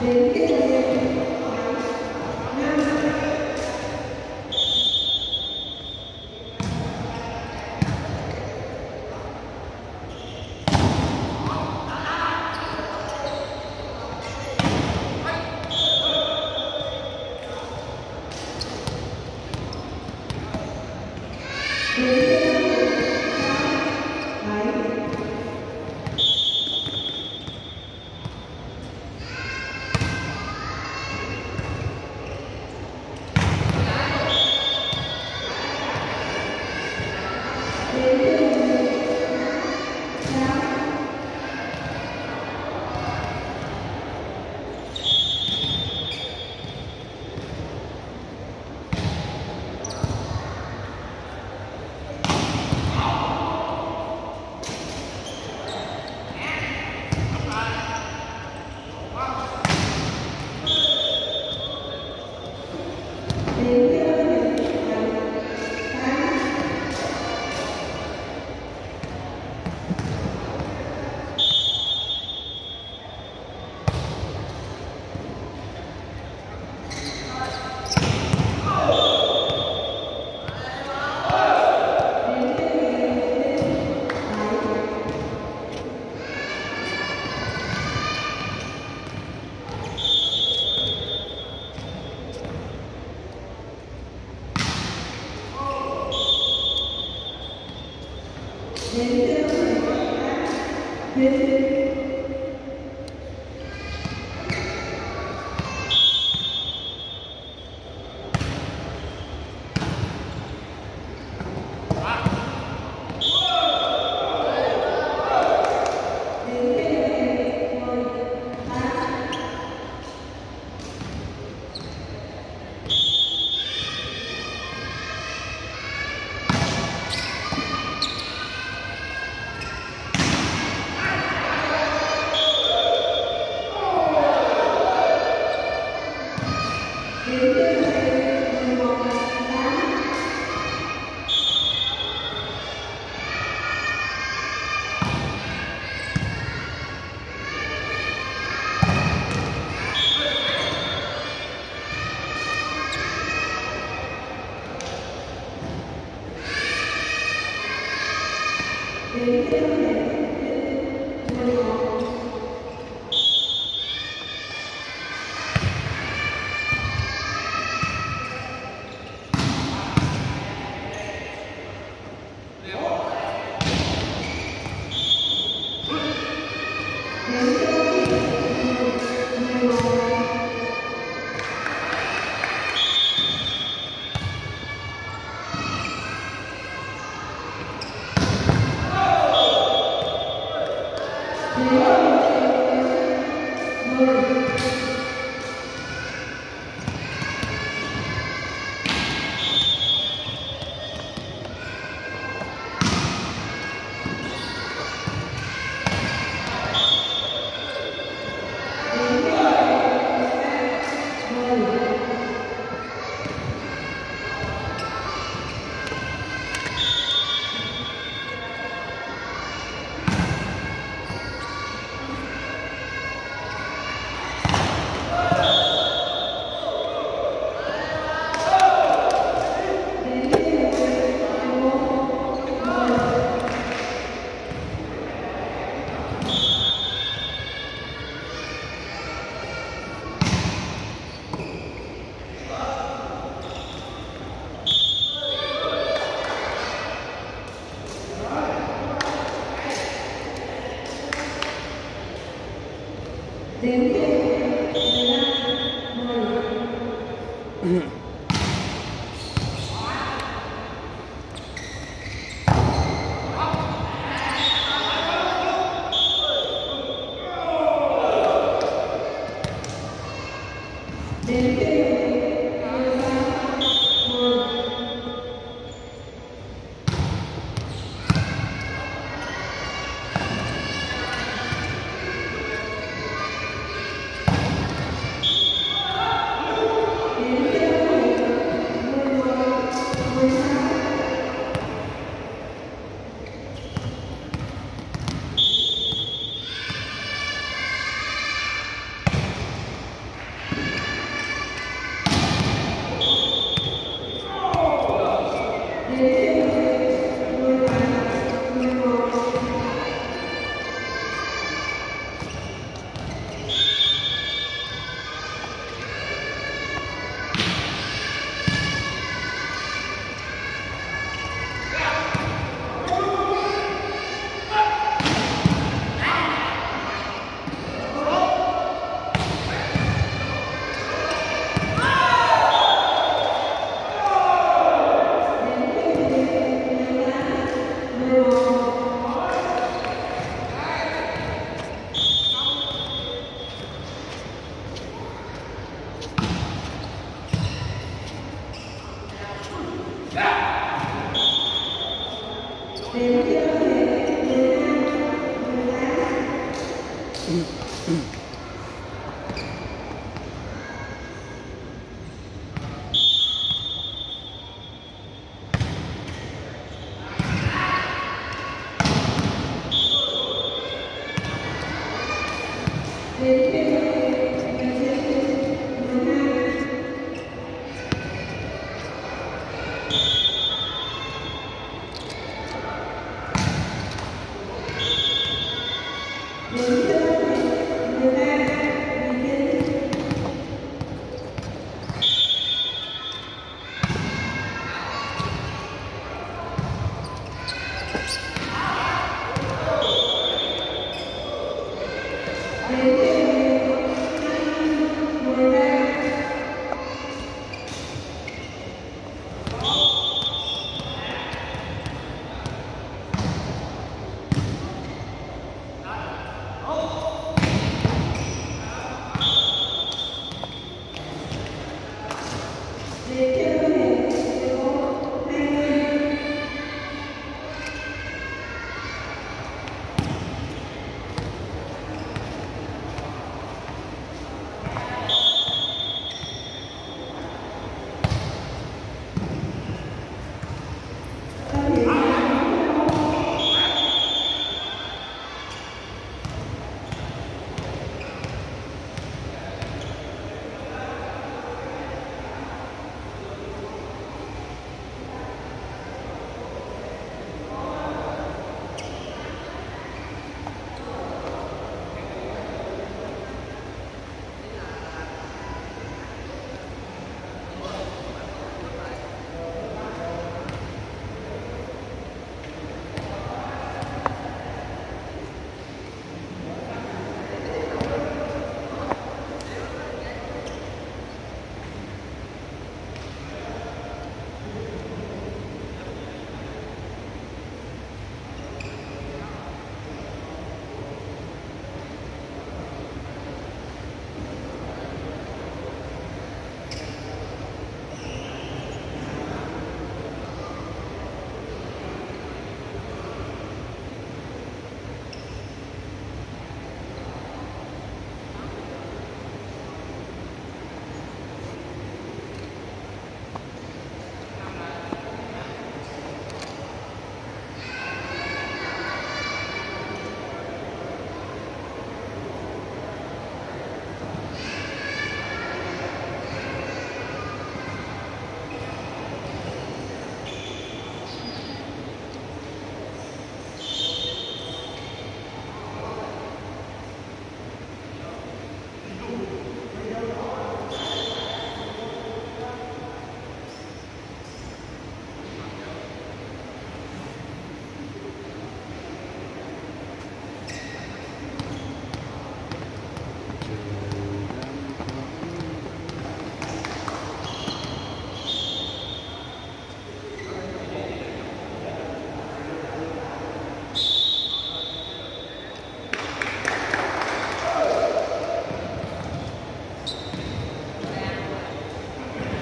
Dediqué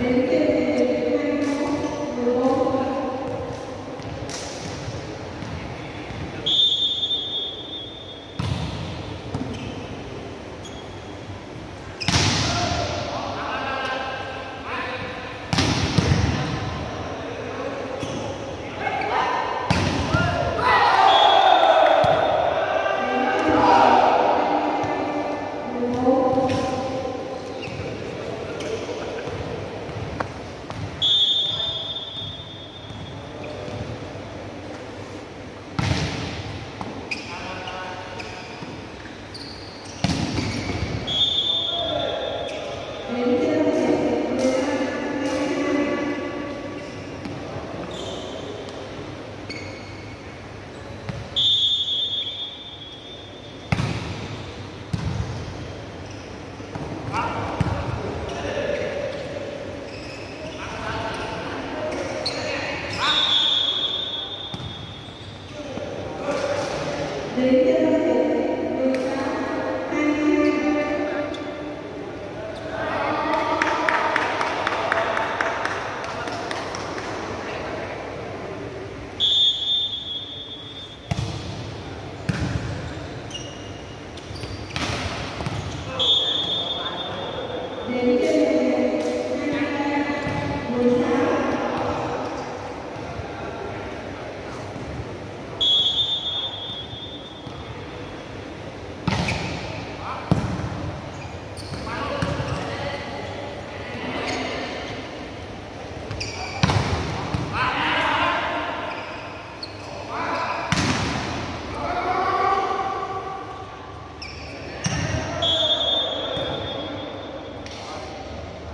certificate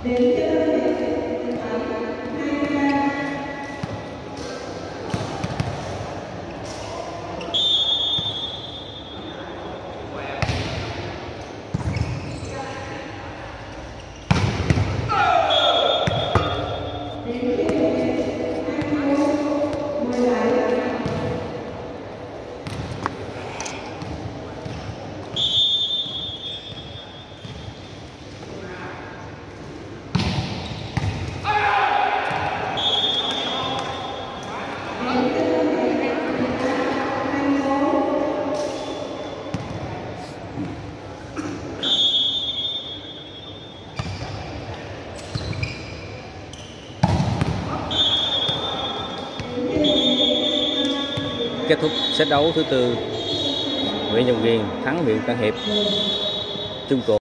Yeah. Xét đấu thứ tư Nguyễn Trọng Kiên thắng huyện Tân Hiệp. Chung cuộc.